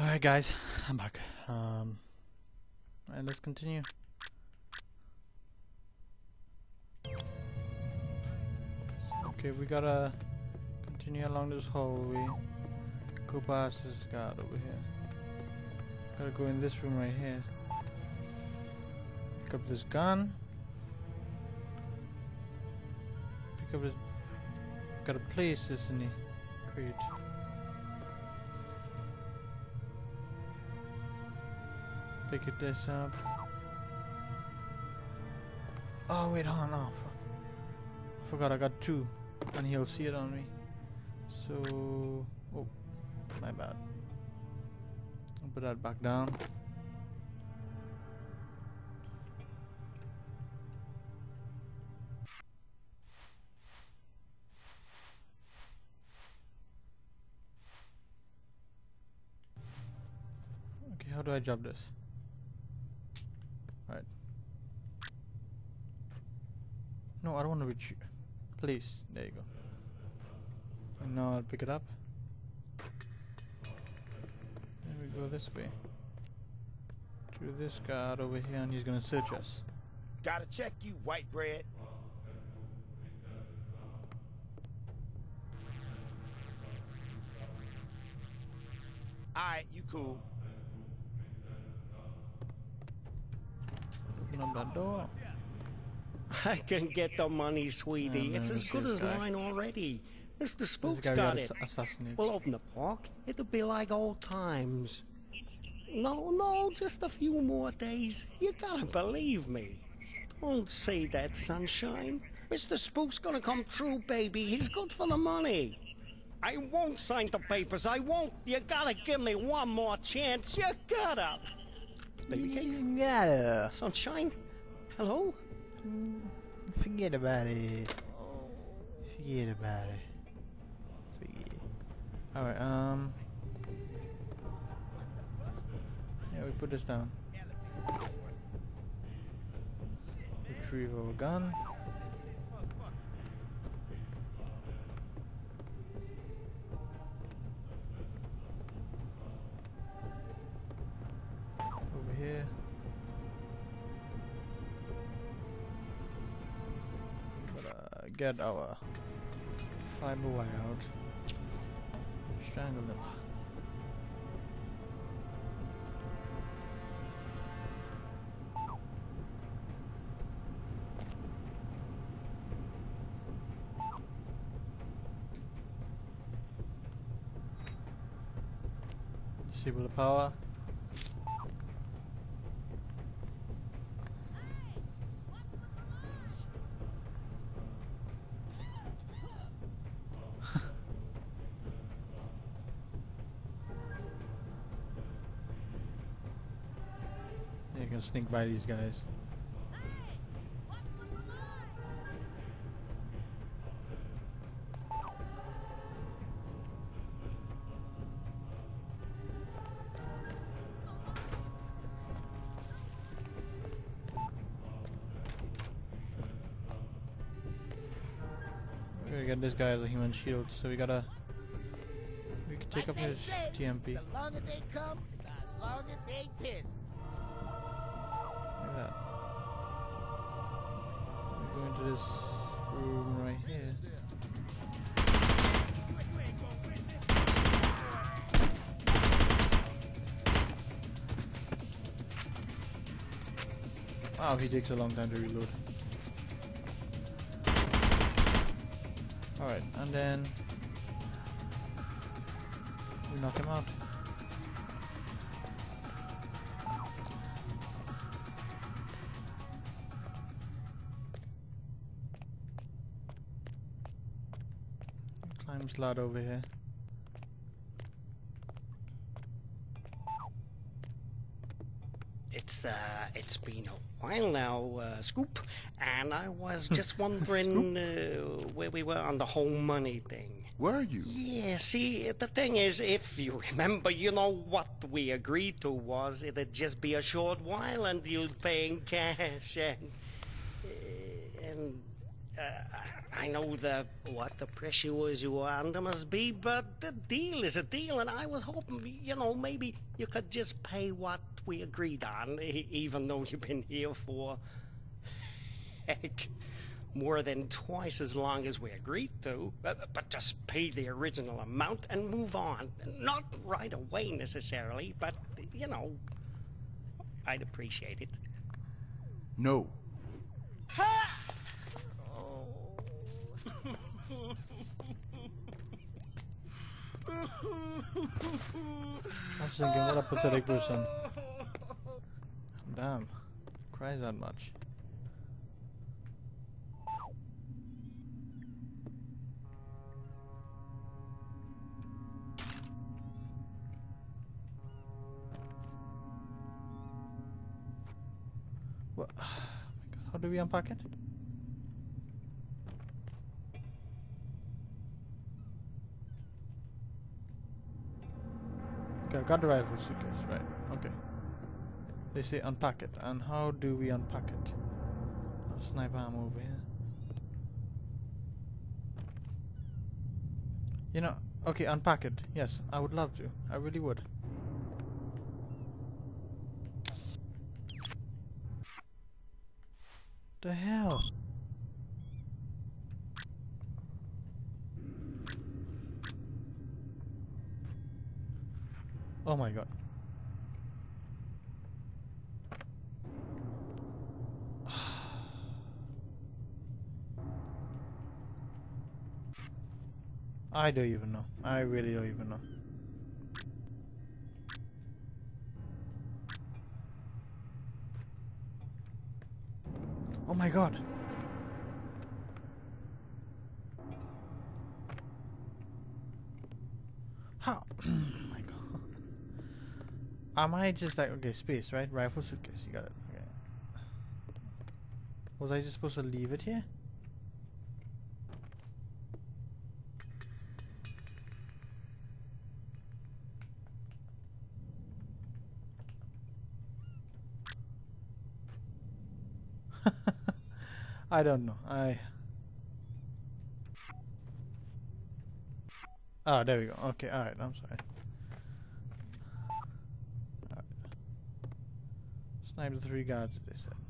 Alright guys, I'm back. Um and let's continue. Okay, we gotta continue along this hallway. Go past this guard over here. Gotta go in this room right here. Pick up this gun. Pick up this. Gotta place this in the crate. Pick this up. Oh wait. Oh fuck. I forgot I got two, and he'll see it on me. So, oh, my bad. I'll put that back down. Okay, how do I drop this? Alright. No, I don't want to reach you. Please, there you go. And now I'll pick it up. There we go this way. To this guard over here, and he's gonna search us. Gotta check you, white bread. Alright, you cool. Open up that door. I can get the money, sweetie. Yeah, it's as good as guy. mine already. Mr. Spook's got it. We'll open the park. It'll be like old times. No, no, just a few more days. You gotta believe me. Don't say that, sunshine. Mr. Spook's gonna come true, baby. He's good for the money. I won't sign the papers. I won't. You gotta give me one more chance. You gotta. Baby cakes? gotta Sunshine? Hello? Forget about it. Forget about it. Forget. Alright, um. Yeah, we put this down. Retrieve our gun. Over here. Get our fiber wire out. Strangle them. Disable the power. Can sneak by these guys. We gotta this guy as a human shield, so we gotta. We can take up his TMP. The longer they come, the longer they piss. Into this room right here. Wow, he takes a long time to reload. Alright, and then we knock him out. Climb slide over here. It's uh, it's been a while now, uh, Scoop, and I was just wondering uh, where we were on the whole money thing. Were you? Yeah, see, the thing is, if you remember, you know what we agreed to was it'd just be a short while and you'd pay in cash, and and uh, I know the what the pressure was you are under must be, but the deal is a deal, and I was hoping, you know, maybe you could just pay what we agreed on, even though you've been here for heck more than twice as long as we agreed to. But, but just pay the original amount and move on. Not right away necessarily, but you know, I'd appreciate it. No. I was thinking, what a pathetic person. Damn. Cries that much. What? Oh my God. How do we unpack it? Okay, I got the rifle suitcase, right. Okay. They say unpack it. And how do we unpack it? Oh, sniper ammo over here. You know, okay, unpack it. Yes, I would love to. I really would. The hell? Oh my god. I don't even know. I really don't even know. Oh my god. How? Am I just like okay, space, right? Rifle suitcase, you got it. Okay. Was I just supposed to leave it here? I don't know. I. Oh, there we go. Okay, alright, I'm sorry. Alright. The three guards, they said.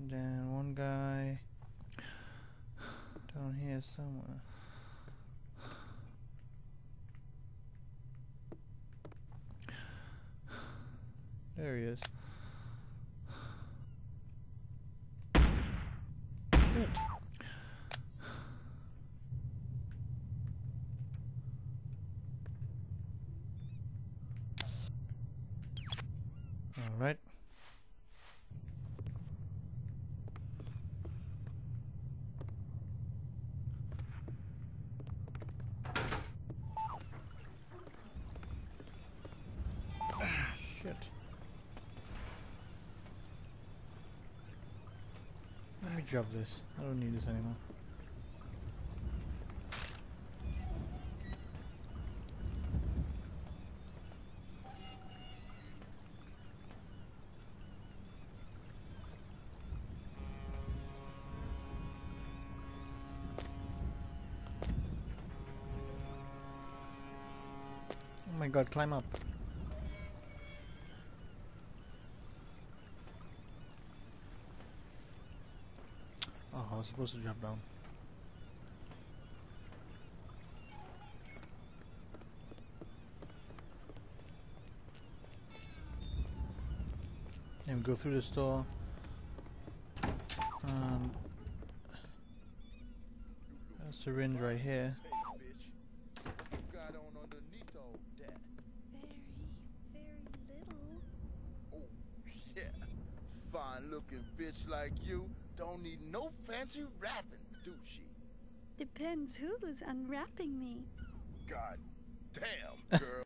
And then one guy down here somewhere. There he is. This. I don't need this anymore. Oh my god, climb up. Oh, I was supposed to drop down. And go through the store. Um, a syringe right here. Oh, looking bitch like you don't need no fancy wrapping, do she? Depends who's unwrapping me. God damn, girl.